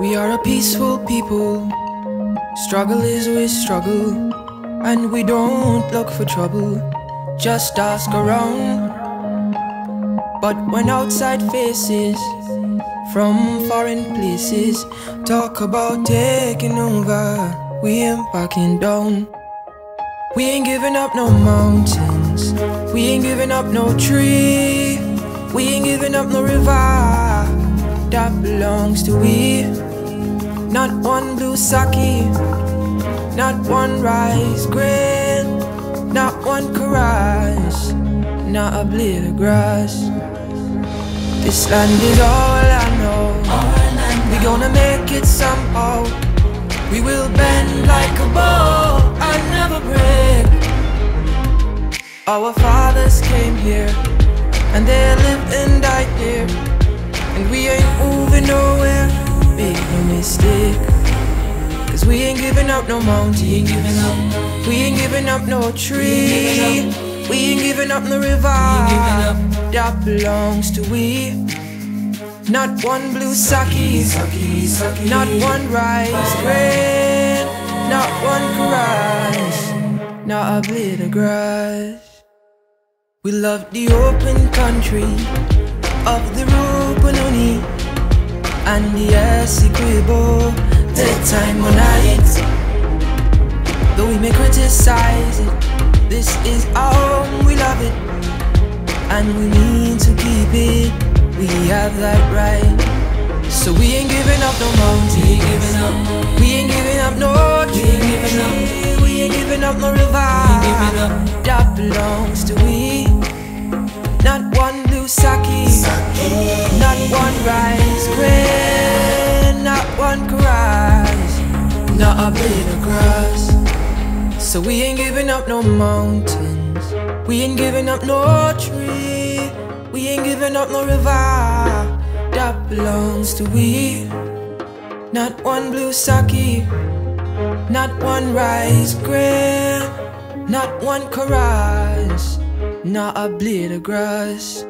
We are a peaceful people. Struggle is we struggle, and we don't look for trouble. Just ask around. But when outside faces from foreign places talk about taking over, we ain't backing down. We ain't giving up no mountains. We ain't giving up no tree. We ain't giving up no river that belongs to we. Not one blue sake, not one rice grain, not one caress, not a blade of grass. This land is all I know. We gonna make it somehow. We will bend like a bow and never break. Our fathers came here, and they lived and died we ain't giving up no mountain. We ain't giving up. No tree. We ain't giving up no river. That belongs to we. Not one blue sake, not one rice grain, not one caress, not a blade of grass. We love the open country of the Rupununi and the Essequibo, the time when I Though we may criticize it, this is our home, we love it, and we need to keep it. We have that right. So we ain't giving up no mountain. We ain't giving up. We ain't giving up no tree. We ain't giving up no river. We ain't giving up. That belongs to we. Not one blue sake. Not one rice grain. Not one. Not a blade of grass. So we ain't giving up no mountains. We ain't giving up no tree. We ain't giving up no river that belongs to we. Not one blue sake, not one rice grain, not one caress, not a blade of grass.